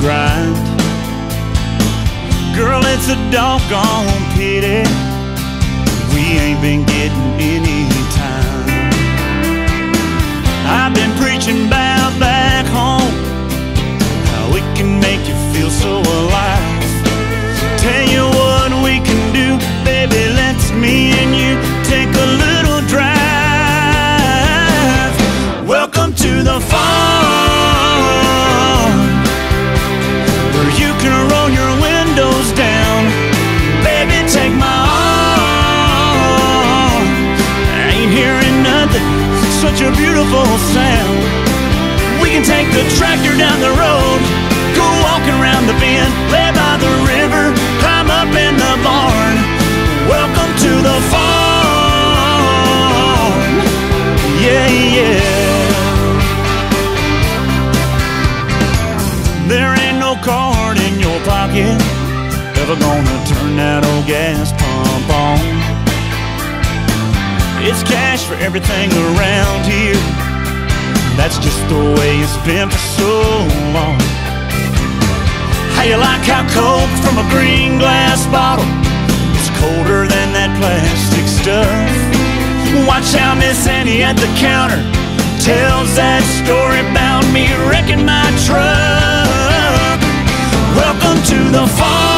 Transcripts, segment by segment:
grind. Girl, it's a doggone pity beautiful sound. We can take the tractor down the road, go walking around the bend, lay by the river, climb up in the barn. Welcome to the farm. Yeah, yeah. There ain't no card in your pocket ever gonna turn that old gas pump on. It's cash for everything around here. That's just the way it's been for so long. How you like how Coke from a green glass bottle? It's colder than that plastic stuff. Watch how Miss Annie at the counter tells that story about me wrecking my truck. Welcome to the farm,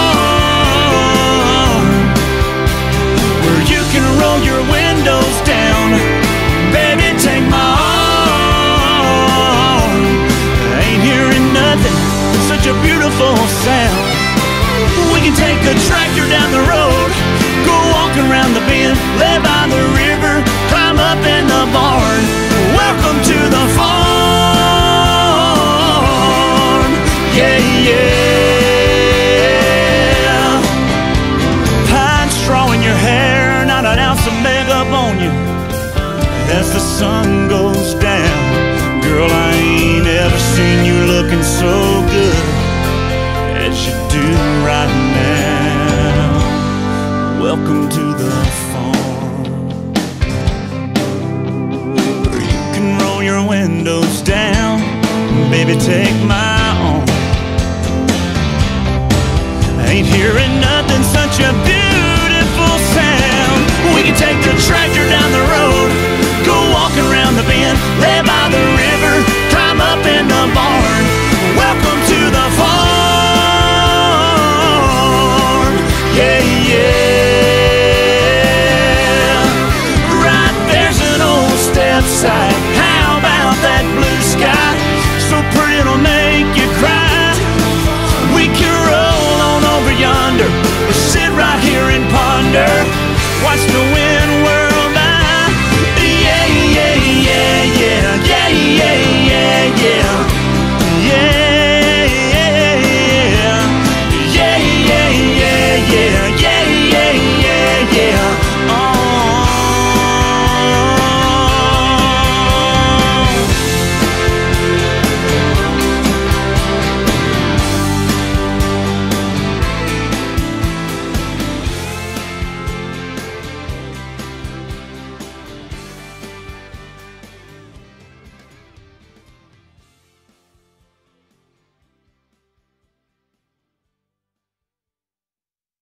As the sun goes down, girl, I ain't ever seen you looking so good as you do right now. Welcome to the farm, you can roll your windows down, baby. Take my arm. I ain't hearing nothing, such a beautiful sound. We can take the tractor down the road,